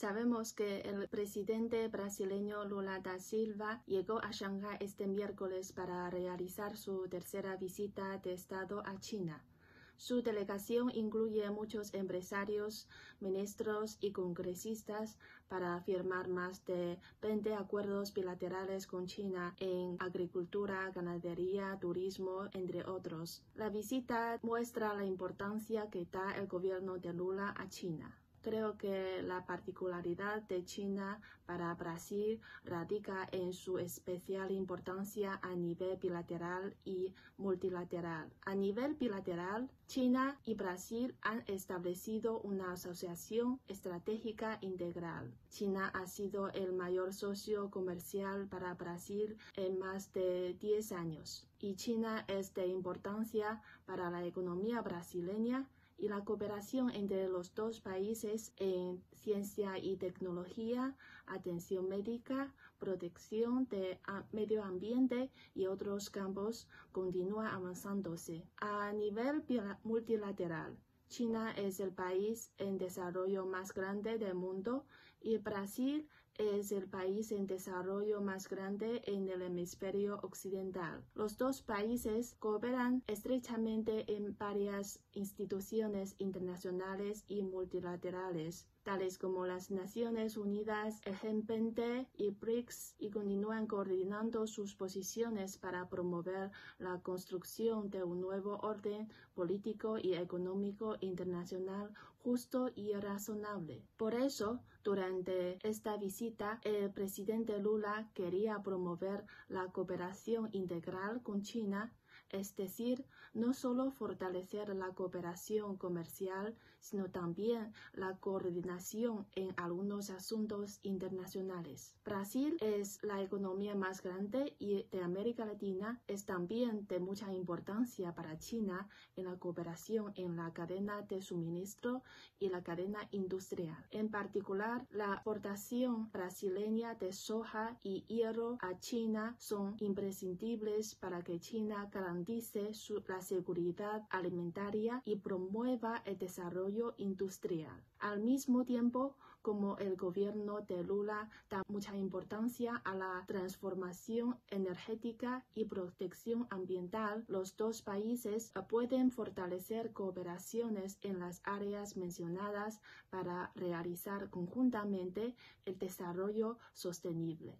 Sabemos que el presidente brasileño Lula da Silva llegó a Shanghái este miércoles para realizar su tercera visita de Estado a China. Su delegación incluye muchos empresarios, ministros y congresistas para firmar más de 20 acuerdos bilaterales con China en agricultura, ganadería, turismo, entre otros. La visita muestra la importancia que da el gobierno de Lula a China. Creo que la particularidad de China para Brasil radica en su especial importancia a nivel bilateral y multilateral. A nivel bilateral, China y Brasil han establecido una asociación estratégica integral. China ha sido el mayor socio comercial para Brasil en más de 10 años y China es de importancia para la economía brasileña y la cooperación entre los dos países en ciencia y tecnología, atención médica, protección del medio ambiente y otros campos continúa avanzándose. A nivel multilateral, China es el país en desarrollo más grande del mundo y Brasil es el país en desarrollo más grande en el hemisferio occidental. Los dos países cooperan estrechamente en varias instituciones internacionales y multilaterales tales como las Naciones Unidas, el G20 y BRICS, y continúan coordinando sus posiciones para promover la construcción de un nuevo orden político y económico internacional justo y razonable. Por eso, durante esta visita, el presidente Lula quería promover la cooperación integral con China es decir, no solo fortalecer la cooperación comercial, sino también la coordinación en algunos asuntos internacionales. Brasil es la economía más grande y de América Latina es también de mucha importancia para China en la cooperación en la cadena de suministro y la cadena industrial. En particular, la exportación brasileña de soja y hierro a China son imprescindibles para que China garantice la seguridad alimentaria y promueva el desarrollo industrial. Al mismo tiempo, como el gobierno de Lula da mucha importancia a la transformación energética y protección ambiental, los dos países pueden fortalecer cooperaciones en las áreas mencionadas para realizar conjuntamente el desarrollo sostenible.